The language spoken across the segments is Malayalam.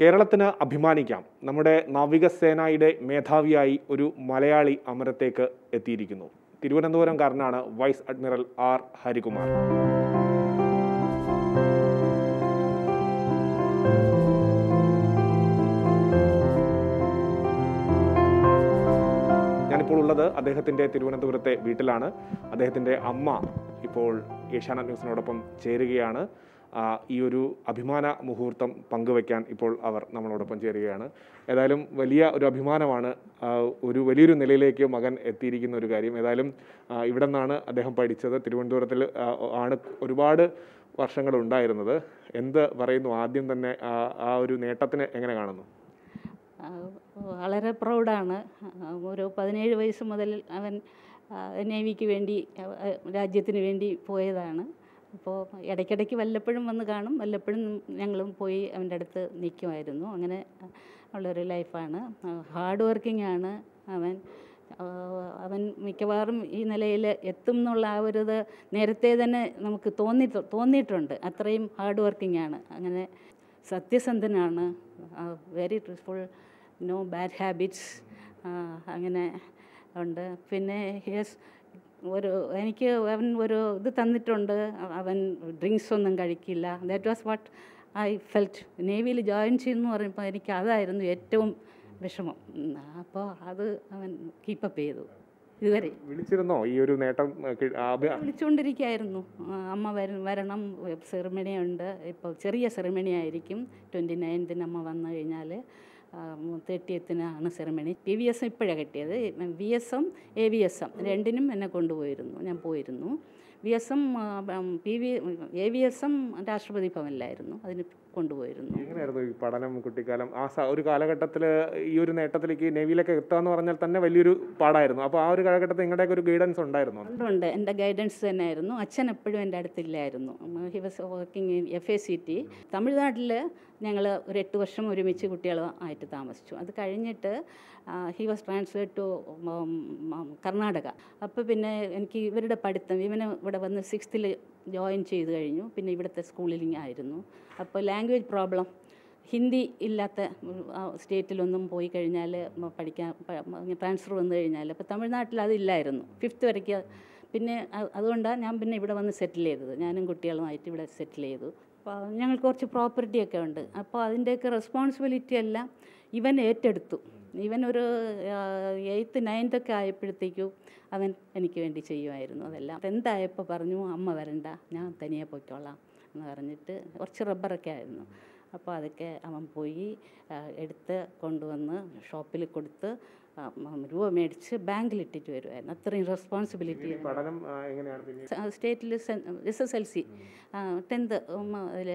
കേരളത്തിന് അഭിമാനിക്കാം. നമ്മുടെ നാവികസേനയുടെ മേധാവിയായി ഒരു മലയാളി അമരത്തേക്ക് എത്തിയിരിക്കുന്നു. തിരുവനന്തപുരംകാരനാണ് വൈസ് അഡ്മിറൽ ആർ. ഹരികുമാർ. ഞാനിപ്പോൾ ഉള്ളത് അദ്ദേഹത്തിന്റെ തിരുവനന്തപുരത്തെ വീട്ടിലാണ്. അദ്ദേഹത്തിന്റെ അമ്മ ഇപ്പോൾ ഏഷ്യാനെറ്റ് ന്യൂസിനോടൊപ്പം ചേരുകയാണ്. ഈ ഒരു അഭിമാന മുഹൂർത്തം പങ്കുവയ്ക്കാൻ ഇപ്പോൾ അവർ നമ്മളോടൊപ്പം ചേരുകയാണ്. ഏതായാലും വലിയ ഒരു അഭിമാനമാണ് ഒരു വലിയൊരു നിലയിലേക്ക് മകൻ എത്തിയിരിക്കുന്ന ഒരു കാര്യം. ഏതായാലും ഇവിടെ നിന്നാണ് അദ്ദേഹം പഠിച്ചത്. തിരുവനന്തപുരത്തിൽ ആണ് ഒരുപാട് വർഷങ്ങൾ ഉണ്ടായിരുന്നത്. എന്ത് പറയുന്നു? ആദ്യം തന്നെ ആ ഒരു നേട്ടത്തിന് എങ്ങനെ കാണുന്നു? വളരെ പ്രൗഡാണ്. ഒരു പതിനേഴ് വയസ്സ് മുതൽ അവൻ നേവിക്ക് വേണ്ടി രാജ്യത്തിന് വേണ്ടി പോയതാണ്. അപ്പോൾ ഇടയ്ക്കിടയ്ക്ക് വല്ലപ്പോഴും വന്ന് കാണും. വല്ലപ്പോഴും ഞങ്ങളും പോയി അവന്റെ അടുത്ത് നിൽക്കുമായിരുന്നു. അങ്ങനെ ഉള്ളൊരു ലൈഫാണ്. ഹാർഡ് വർക്കിംഗ് ആണ് അവൻ. അവൻ മിക്കവാറും ഈ നിലയിൽ എത്തും എന്നുള്ള ആ ഒരു ഇത് നേരത്തെ തന്നെ നമുക്ക് തോന്നി തോന്നിയിട്ടുണ്ട്. അത്രയും ഹാർഡ് വർക്കിംഗ് ആണ്. അങ്ങനെ സത്യസന്ധനാണ്. Very truthful no bad habits അങ്ങനെ ഉണ്ട്. പിന്നെ ഹിയസ് ഒരു എനിക്ക് അവൻ ഒരു ഇത് തന്നിട്ടുണ്ട്. അവൻ ഡ്രിങ്ക്സ് ഒന്നും കഴിക്കില്ല. That was what I felt നേവിയിൽ join ചെയ്യുന്നു പറയുമ്പോൾ എനിക്ക് അതായിരുന്നു ഏറ്റവും വിഷമം. അപ്പോൾ അത് അവൻ കീപ്പപ്പ് ചെയ്തു. ഇതുവരെ. വിളിച്ചിരുന്നോ? ഈ ഒരു നേട്ടം വിളിച്ചുകൊണ്ടിരിക്കുകയായിരുന്നു. അമ്മ വര വരണം. സെറിമണി ഉണ്ട്. ഇപ്പോൾ ചെറിയ സെറിമണി ആയിരിക്കും. ട്വന്റി നയൻത്തിന് അമ്മ വന്നു കഴിഞ്ഞാൽ തേർട്ടിയത്തിനാണ് സെറമണി പി വി എസ് ഇപ്പോഴാണ് കിട്ടിയത്. V S M V S രണ്ടിനും എന്നെ കൊണ്ടുപോയിരുന്നു. ഞാൻ പോയിരുന്നു. V S P V A V S രാഷ്ട്രപതി ഭവനിലായിരുന്നു. അതിന് കൊണ്ടുപോയിരുന്നു. എങ്ങനെയായിരുന്നു ഈ പഠനം കുട്ടിക്കാലം? ആ ഒരു കാലഘട്ടത്തിൽ ഈ ഒരു നേട്ടത്തിലേക്ക് നേവിയിലൊക്കെ എന്ന് പറഞ്ഞാൽ തന്നെ വലിയൊരു പാടായിരുന്നു. അപ്പോൾ ആ ഒരു കാലഘട്ടത്തിൽ നിങ്ങളുടെയൊക്കെ ഒരു ഗൈഡൻസ് ഉണ്ടായിരുന്നു? ഉണ്ട്. ഉണ്ട് എന്റെ ഗൈഡൻസ് തന്നെയായിരുന്നു. അച്ഛൻ എപ്പോഴും എന്റെ അടുത്തില്ലായിരുന്നു. He was working in F A C T തമിഴ്നാട്ടിൽ ഞങ്ങൾ ഒരു എട്ട് വർഷം ഒരുമിച്ച് കുട്ടികൾ ആയിട്ട് താമസിച്ചു. അത് കഴിഞ്ഞിട്ട് he was transferred to Karnataka. അപ്പോൾ പിന്നെ എനിക്ക് ഇവരുടെ പഠിത്തം ഇവന് ഇവിടെ വന്ന് സിക്സ്ത്തിൽ ജോയിൻ ചെയ്ത് കഴിഞ്ഞു. പിന്നെ ഇവിടുത്തെ സ്കൂളിലിങ് ആയിരുന്നു. അപ്പോൾ ലാംഗ്വേജ് പ്രോബ്ലം ഹിന്ദി ഇല്ലാത്ത സ്റ്റേറ്റിലൊന്നും പോയി കഴിഞ്ഞാൽ പഠിക്കാൻ ട്രാൻസ്ഫർ വന്നു കഴിഞ്ഞാൽ അപ്പോൾ തമിഴ്നാട്ടിൽ അതില്ലായിരുന്നു ഫിഫ്ത്ത് വരയ്ക്ക് പിന്നെ അതുകൊണ്ടാണ് ഞാൻ പിന്നെ ഇവിടെ വന്ന് സെറ്റിൽ ചെയ്തത്. ഞാനും കുട്ടികളുമായിട്ട് ഇവിടെ സെറ്റിൽ ചെയ്തു. അപ്പോൾ ഞങ്ങൾക്ക് കുറച്ച് പ്രോപ്പർട്ടിയൊക്കെ ഉണ്ട്. അപ്പോൾ അതിന്റെയൊക്കെ റെസ്പോൺസിബിലിറ്റി എല്ലാം ഇവൻ ഏറ്റെടുത്തു. ഇവൻ ഒരു എയ്ത്ത് നയൻത്തൊക്കെ ആയപ്പോഴത്തേക്കും അവൻ എനിക്ക് വേണ്ടി ചെയ്യുമായിരുന്നു അതെല്ലാം. എന്തായപ്പോൾ പറഞ്ഞു അമ്മ വരണ്ട ഞാൻ തനിയെ പോയിക്കോളാം. എന്ന് പറഞ്ഞിട്ട് കുറച്ച് റബ്ബറൊക്കെ ആയിരുന്നു. അപ്പോൾ അതൊക്കെ അവൻ പോയി എടുത്ത് കൊണ്ടുവന്ന് ഷോപ്പിൽ കൊടുത്ത് രൂപ മേടിച്ച് ബാങ്കിൽ ഇട്ടിട്ട് വരുമായിരുന്നു അത്രയും റെസ്പോൺസിബിലിറ്റി സ്റ്റേറ്റിൽ S S L C tenth അതിൽ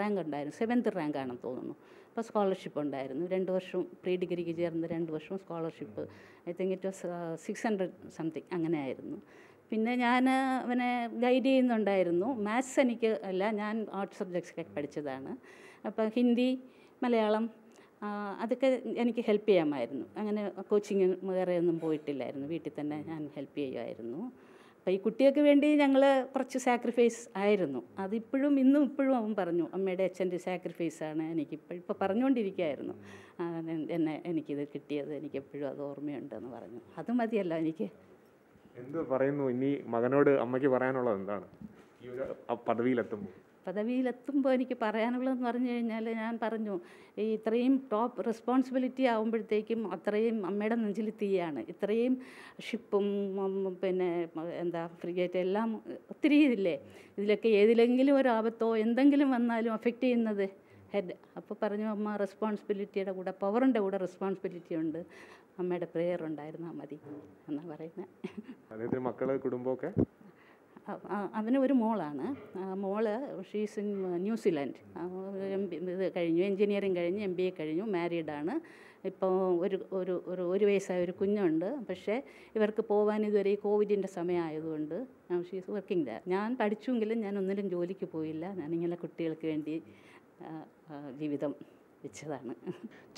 റാങ്ക് ഉണ്ടായിരുന്നു. സെവൻത്ത് റാങ്കാണെന്ന് തോന്നുന്നു. അപ്പോൾ സ്കോളർഷിപ്പ് ഉണ്ടായിരുന്നു. രണ്ട് വർഷം പ്രീ ഡിഗ്രിക്ക് ചേർന്ന് രണ്ട് വർഷം scholarship. I think it was six hundred something അങ്ങനെ ആയിരുന്നു. പിന്നെ ഞാൻ അവനെ ഗൈഡ് ചെയ്യുന്നുണ്ടായിരുന്നു. മാത്സ് എനിക്ക് അല്ല ഞാൻ ആർട്സ് സബ്ജക്ട്സൊക്കെ പഠിച്ചതാണ്. അപ്പം ഹിന്ദി മലയാളം അതൊക്കെ എനിക്ക് ഹെൽപ്പ് ചെയ്യാമായിരുന്നു. അങ്ങനെ കോച്ചിങ് വേറെ ഒന്നും പോയിട്ടില്ലായിരുന്നു. വീട്ടിൽ തന്നെ ഞാൻ ഹെൽപ്പ് ചെയ്യുമായിരുന്നു. അപ്പോൾ ഈ കുട്ടികൾക്ക് വേണ്ടി ഞങ്ങൾ കുറച്ച് സാക്രിഫൈസ് ആയിരുന്നു. അതിപ്പോഴും ഇന്നും ഇപ്പോഴും അവൻ പറഞ്ഞു അമ്മയുടെ അച്ഛന്റെ സാക്രിഫൈസാണ് എനിക്കിപ്പോൾ ഇപ്പോൾ പറഞ്ഞുകൊണ്ടിരിക്കുകയായിരുന്നു. എന്നെ എനിക്കിത് കിട്ടിയത് എനിക്കെപ്പോഴും അത് ഓർമ്മയുണ്ടെന്ന് പറഞ്ഞു. അത് മതിയല്ല എനിക്ക്. എന്ത് പറയുന്നു? ഇനി മകനോട് അമ്മയ്ക്ക് പറയാനുള്ളത് എന്താണ്? ഈ ഒരു പദവിയിലെത്തുമ്പോൾ. പദവിയിലെത്തുമ്പോൾ എനിക്ക് പറയാനുള്ളതെന്ന് പറഞ്ഞു കഴിഞ്ഞാൽ ഞാൻ പറഞ്ഞു ഈ ഇത്രയും ടോപ്പ് റെസ്പോൺസിബിലിറ്റി ആകുമ്പോഴത്തേക്കും അത്രയും അമ്മയുടെ നെഞ്ചിൽ തീയാണ്. ഇത്രയും ഷിപ്പും പിന്നെ എന്താ ഫ്രിഗേറ്റ് എല്ലാം ഒത്തിരി ഇതില്ലേ? ഇതിലൊക്കെ ഏതിലെങ്കിലും ഒരു ആപത്തോ എന്തെങ്കിലും വന്നാലും അഫക്റ്റ് ചെയ്യുന്നത് ഹെഡ് അപ്പോൾ പറഞ്ഞു അമ്മ റെസ്പോൺസിബിലിറ്റിയുടെ കൂടെ പവറിന്റെ കൂടെ റെസ്പോൺസിബിലിറ്റി ഉണ്ട്. അമ്മയുടെ പ്രെയർ ഉണ്ടായിരുന്നാൽ മതി എന്നാണ് പറയുന്നത് മക്കളെ കുടുംബമൊക്കെ? അവന് ഒരു മോളാണ്. മോൾ she's in New Zealand M B ഇത് കഴിഞ്ഞു എൻജിനീയറിങ് കഴിഞ്ഞ് എം ബി എ കഴിഞ്ഞു മാരീഡാണ് ഇപ്പോൾ ഒരു ഒരു ഒരു ഒരു വയസ്സായ ഒരു കുഞ്ഞുണ്ട്. പക്ഷേ ഇവർക്ക് പോകാൻ ഇതുവരെ ഈ കോവിഡിന്റെ സമയമായതുകൊണ്ട് ഷീസ് വർക്കിംഗ് ഞാൻ പഠിച്ചുവെങ്കിലും ഞാൻ ഒന്നിലും ജോലിക്ക് പോയില്ല. ഞാനിങ്ങനെ കുട്ടികൾക്ക് വേണ്ടി ജീവിതം വെച്ചതാണ്.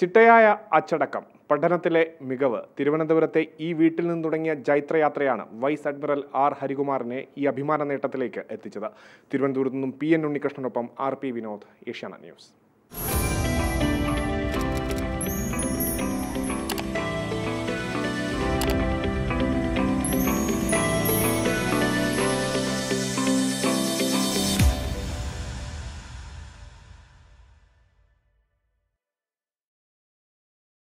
ചിട്ടയായ അച്ചടക്കം പഠനത്തിലെ മികവ് തിരുവനന്തപുരത്തെ ഈ വീട്ടിൽ നിന്ന് തുടങ്ങിയ ജൈത്രയാത്രയാണ് വൈസ് അഡ്മിറൽ ആർ ഹരികുമാറിനെ ഈ അഭിമാന നേട്ടത്തിലേക്ക് എത്തിച്ചത്. തിരുവനന്തപുരത്ത് നിന്നും P N ഉണ്ണികൃഷ്ണനൊപ്പം R P Vinod Asianet news.